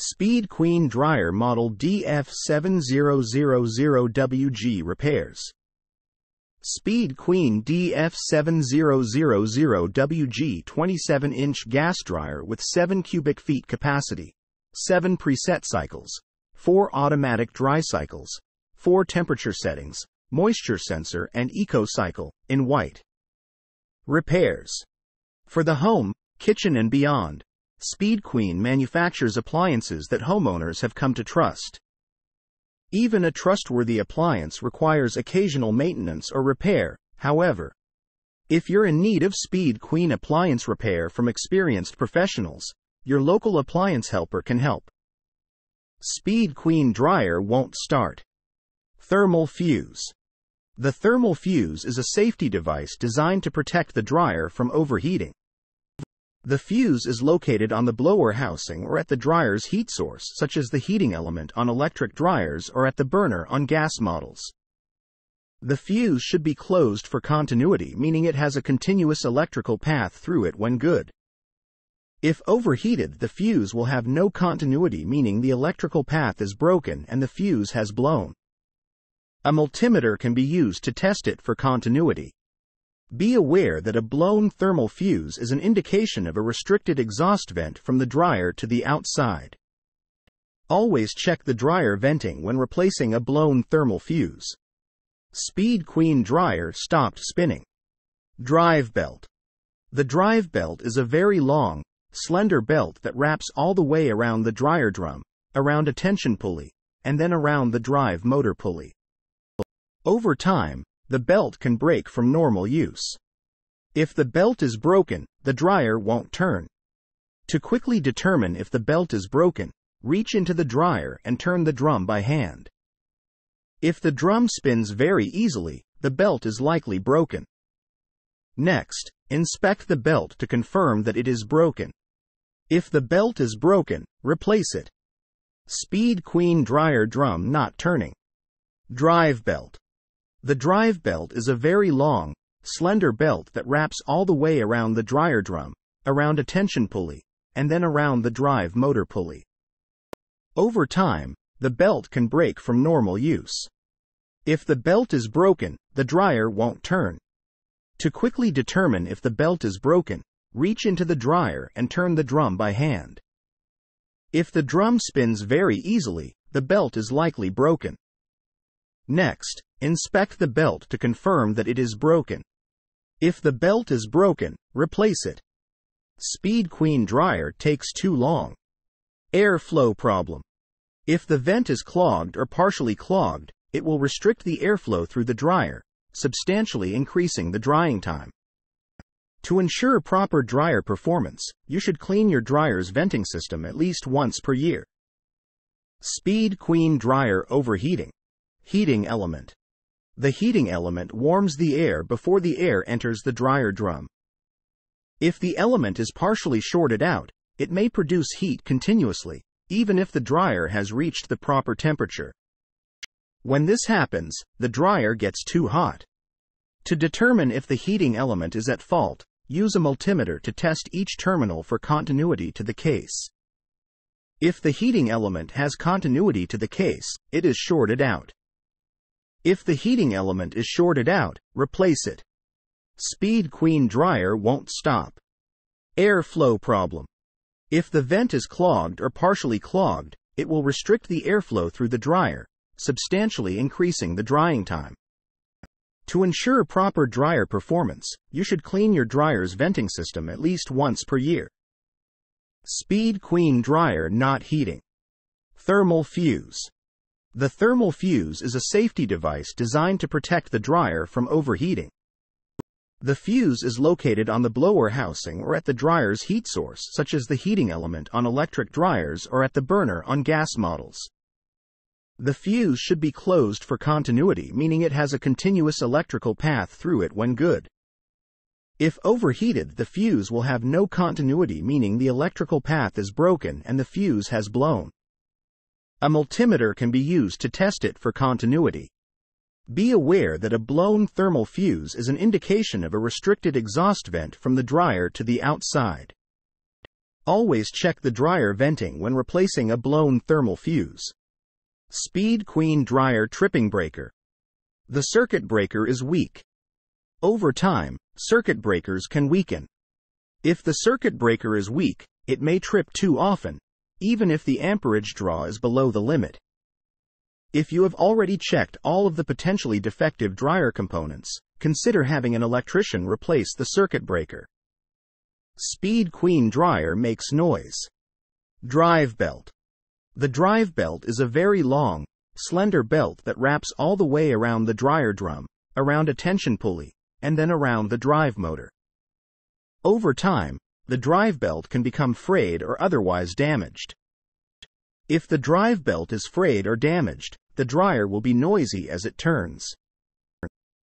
Speed Queen Dryer Model DF7000WG repairs. Speed Queen DF7000WG 27 inch gas dryer with 7 cubic feet capacity, 7 preset cycles, 4 automatic dry cycles, 4 temperature settings, moisture sensor, and eco cycle in white. Repairs. For the home, kitchen, and beyond, Speed Queen manufactures appliances that homeowners have come to trust. Even a trustworthy appliance requires occasional maintenance or repair, however. If you're in need of Speed Queen appliance repair from experienced professionals, your local appliance helper can help. Speed Queen dryer won't start. Thermal fuse. The thermal fuse is a safety device designed to protect the dryer from overheating. The fuse is located on the blower housing or at the dryer's heat source, such as the heating element on electric dryers or at the burner on gas models. The fuse should be closed for continuity, meaning it has a continuous electrical path through it when good. If overheated, the fuse will have no continuity, meaning the electrical path is broken and the fuse has blown. A multimeter can be used to test it for continuity. Be aware that a blown thermal fuse is an indication of a restricted exhaust vent from the dryer to the outside. Always check the dryer venting when replacing a blown thermal fuse. Speed Queen dryer stopped spinning. Drive belt. The drive belt is a very long, slender belt that wraps all the way around the dryer drum, around a tension pulley, and then around the drive motor pulley. Over time, the belt can break from normal use. If the belt is broken, the dryer won't turn. To quickly determine if the belt is broken, reach into the dryer and turn the drum by hand. If the drum spins very easily, the belt is likely broken. Next, inspect the belt to confirm that it is broken. If the belt is broken, replace it. Speed Queen dryer drum not turning. Drive belt. The drive belt is a very long, slender belt that wraps all the way around the dryer drum, around a tension pulley, and then around the drive motor pulley. Over time, the belt can break from normal use. If the belt is broken, the dryer won't turn. To quickly determine if the belt is broken, reach into the dryer and turn the drum by hand. If the drum spins very easily, the belt is likely broken. Next, inspect the belt to confirm that it is broken. If the belt is broken, replace it. Speed Queen dryer takes too long. Airflow problem. If the vent is clogged or partially clogged, it will restrict the airflow through the dryer, substantially increasing the drying time. To ensure proper dryer performance, you should clean your dryer's venting system at least once per year. Speed Queen dryer overheating. Heating element. The heating element warms the air before the air enters the dryer drum. If the element is partially shorted out, it may produce heat continuously, even if the dryer has reached the proper temperature. When this happens, the dryer gets too hot. To determine if the heating element is at fault, use a multimeter to test each terminal for continuity to the case. If the heating element has continuity to the case, it is shorted out. If the heating element is shorted out, replace it. Speed Queen dryer won't stop. Airflow problem. If the vent is clogged or partially clogged, it will restrict the airflow through the dryer, substantially increasing the drying time. To ensure proper dryer performance, you should clean your dryer's venting system at least once per year. Speed Queen dryer not heating. Thermal fuse. The thermal fuse is a safety device designed to protect the dryer from overheating. The fuse is located on the blower housing or at the dryer's heat source, such as the heating element on electric dryers or at the burner on gas models. The fuse should be closed for continuity, meaning it has a continuous electrical path through it when good. If overheated, the fuse will have no continuity, meaning the electrical path is broken and the fuse has blown. A multimeter can be used to test it for continuity. Be aware that a blown thermal fuse is an indication of a restricted exhaust vent from the dryer to the outside. Always check the dryer venting when replacing a blown thermal fuse. Speed Queen Dryer Tripping Breaker. The circuit breaker is weak. Over time, circuit breakers can weaken. If the circuit breaker is weak, it may trip too often, even if the amperage draw is below the limit. If you have already checked all of the potentially defective dryer components, consider having an electrician replace the circuit breaker. Speed Queen dryer makes noise. Drive belt. The drive belt is a very long, slender belt that wraps all the way around the dryer drum, around a tension pulley, and then around the drive motor. Over time, the drive belt can become frayed or otherwise damaged. If the drive belt is frayed or damaged, the dryer will be noisy as it turns.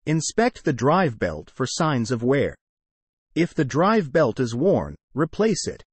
Inspect the drive belt for signs of wear. If the drive belt is worn, replace it.